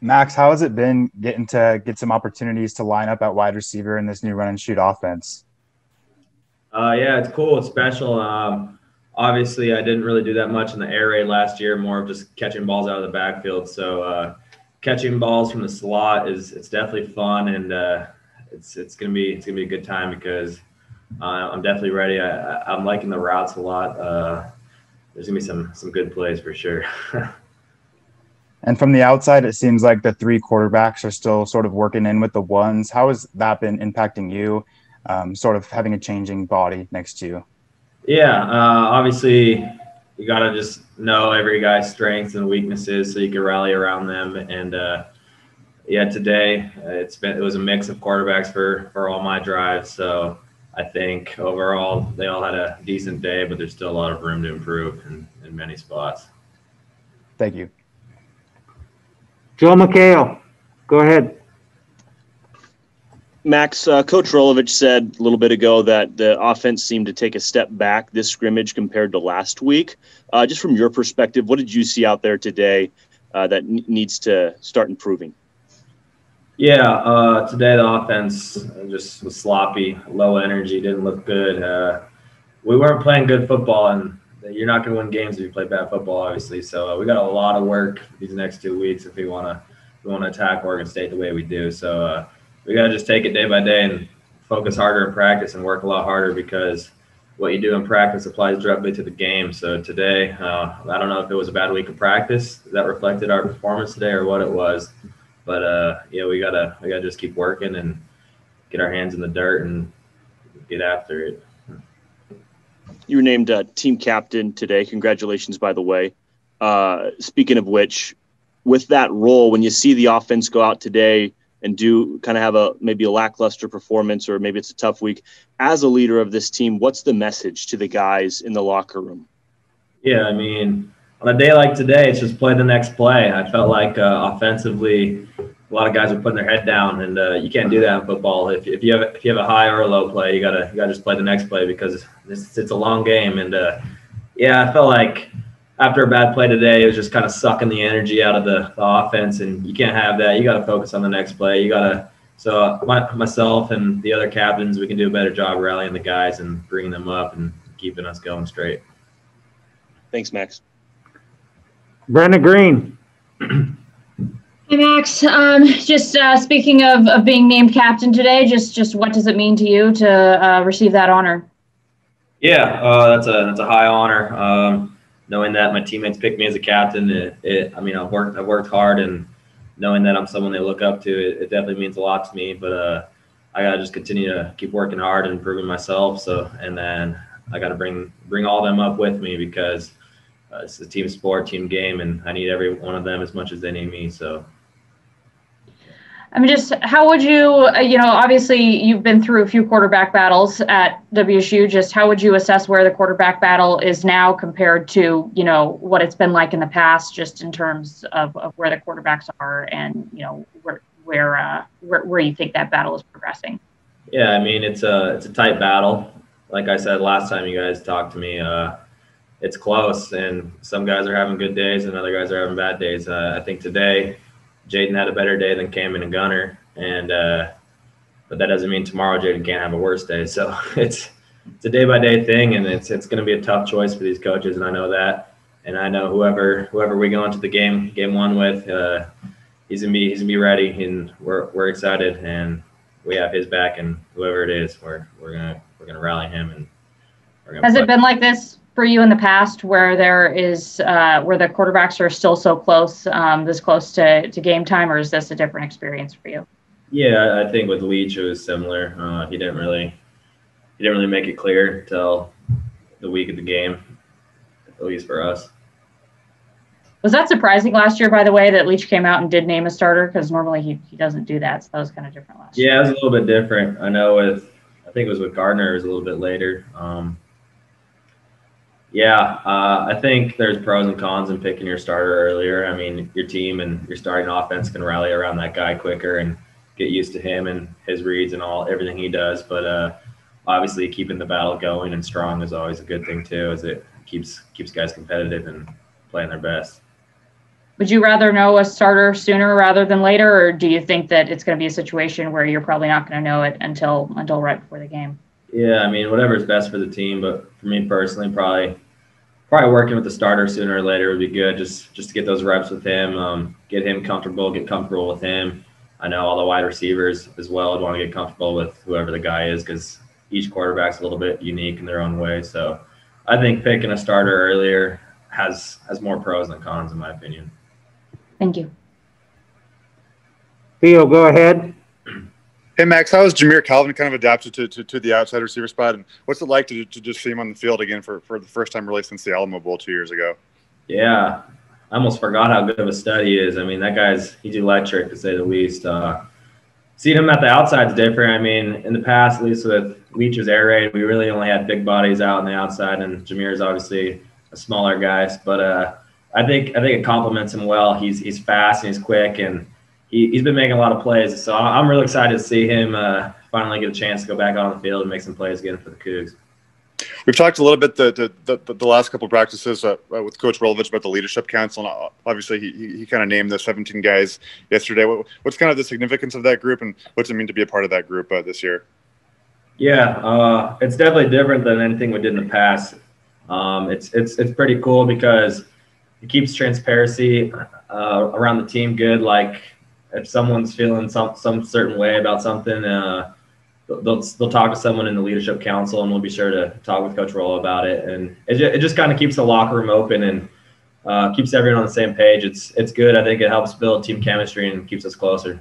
Max, how has it been getting to get some opportunities to line up at wide receiver in this new run and shoot offense? Uh, yeah, it's cool. It's special. Um, obviously, I didn't really do that much in the air raid last year. More of just catching balls out of the backfield. So uh, catching balls from the slot is it's definitely fun, and uh, it's it's gonna be it's gonna be a good time because uh, I'm definitely ready. I, am liking the routes a lot. Uh, there's gonna be some some good plays for sure. and from the outside, it seems like the three quarterbacks are still sort of working in with the ones. How has that been impacting you? Um, sort of having a changing body next to you. Yeah, uh, obviously you got to just know every guy's strengths and weaknesses so you can rally around them. And uh, yeah, today uh, it's been it was a mix of quarterbacks for for all my drives. So I think overall they all had a decent day, but there's still a lot of room to improve in, in many spots. Thank you. Joe McHale, go ahead. Max, uh, Coach Rolovich said a little bit ago that the offense seemed to take a step back this scrimmage compared to last week. Uh, just from your perspective, what did you see out there today uh, that n- needs to start improving? Yeah, uh, today the offense just was sloppy, low energy, didn't look good. Uh, we weren't playing good football, and you're not going to win games if you play bad football, obviously. So uh, we got a lot of work these next two weeks if we want to we want to attack Oregon State the way we do. So uh, we got to just take it day by day and focus harder in practice and work a lot harder because what you do in practice applies directly to the game. So today, uh, I don't know if it was a bad week of practice that reflected our performance today or what it was. But uh, yeah, we gotta we gotta just keep working and get our hands in the dirt and get after it. You were named uh, team captain today. Congratulations, by the way. Uh, speaking of which, with that role, when you see the offense go out today and do kind of have a maybe a lackluster performance or maybe it's a tough week, as a leader of this team, what's the message to the guys in the locker room? Yeah, I mean, on a day like today, it's just play the next play. I felt like uh, offensively, a lot of guys are putting their head down, and uh, you can't do that in football. If, if you have if you have a high or a low play, you gotta you gotta just play the next play because it's, it's a long game. And uh, yeah, I felt like after a bad play today, it was just kind of sucking the energy out of the, the offense, and you can't have that. You got to focus on the next play. You got to. So uh, my, myself and the other captains, we can do a better job rallying the guys and bringing them up and keeping us going straight. Thanks, Max. Brenda Green. Hey Max, um, just uh, speaking of, of being named captain today, just just what does it mean to you to uh, receive that honor? Yeah, uh, that's a that's a high honor. Um, knowing that my teammates picked me as a captain, it, it, I mean I've worked I've worked hard, and knowing that I'm someone they look up to, it, it definitely means a lot to me. But uh, I gotta just continue to keep working hard and improving myself. So and then I gotta bring bring all them up with me because uh, it's a team sport, team game, and I need every one of them as much as they need me. So. I mean, just how would you, uh, you know, obviously you've been through a few quarterback battles at WSU. Just how would you assess where the quarterback battle is now compared to, you know, what it's been like in the past, just in terms of, of where the quarterbacks are and, you know, where where, uh, where where you think that battle is progressing? Yeah, I mean, it's a it's a tight battle. Like I said last time you guys talked to me, uh, it's close, and some guys are having good days, and other guys are having bad days. Uh, I think today, Jayden had a better day than Cammon and Gunner, and uh, but that doesn't mean tomorrow Jayden can't have a worse day. So it's it's a day by day thing, and it's it's going to be a tough choice for these coaches, and I know that, and I know whoever whoever we go into the game game one with, uh, he's gonna be he's gonna be ready, and we're we're excited, and we have his back, and whoever it is, we're we're gonna we're gonna rally him, and has play. it been like this for you in the past where there is uh, where the quarterbacks are still so close, um, this close to, to game time, or is this a different experience for you? Yeah, I think with Leach it was similar. Uh, he didn't really he didn't really make it clear till the week of the game, at least for us. Was that surprising last year, by the way, that Leach came out and did name a starter? Because normally he, he doesn't do that. So that was kind of different last yeah, year. Yeah, it was a little bit different. I know with, I think it was with Gardner, it was a little bit later. Um, yeah, uh, I think there's pros and cons in picking your starter earlier. I mean, your team and your starting offense can rally around that guy quicker and get used to him and his reads and all everything he does. But uh, obviously, keeping the battle going and strong is always a good thing too, as it keeps keeps guys competitive and playing their best. would you rather know a starter sooner rather than later, or do you think that it's going to be a situation where you're probably not going to know it until until right before the game? Yeah, I mean, whatever's best for the team, but for me personally, probably probably working with the starter sooner or later would be good. Just just to get those reps with him, um, get him comfortable, get comfortable with him. I know all the wide receivers as well would want to get comfortable with whoever the guy is because each quarterback's a little bit unique in their own way. So I think picking a starter earlier has has more pros than cons in my opinion. Thank you. Theo, go ahead. Hey Max, how has Jamire Calvin kind of adapted to, to, to, the outside receiver spot, and what's it like to, to just see him on the field again for, for the first time really since the Alamo Bowl two years ago? Yeah, I almost forgot how good of a stud he is. I mean, that guy's he's electric to say the least. Uh, seeing him at the outside is different. I mean, in the past, at least with Leach's air raid, we really only had big bodies out on the outside, and Jamire is obviously a smaller guy, but uh, I think I think it complements him well. He's he's fast and he's quick and he, has been making a lot of plays. So I'm really excited to see him uh, finally get a chance to go back on the field and make some plays again for the Cougs. We've talked a little bit the the, the, the last couple of practices uh, uh, with Coach Rolovich about the leadership council. And uh, obviously, he, he, kind of named the 17 guys yesterday. What, what's kind of the significance of that group, and what's it mean to be a part of that group uh, this year? Yeah, uh, it's definitely different than anything we did in the past. Um, it's it's it's pretty cool because it keeps transparency uh, around the team good. Like if someone's feeling some some certain way about something, uh, they'll they'll talk to someone in the leadership council, and we'll be sure to talk with Coach Rollo about it. And it just, it just kind of keeps the locker room open and uh, keeps everyone on the same page. It's it's good. I think it helps build team chemistry and keeps us closer.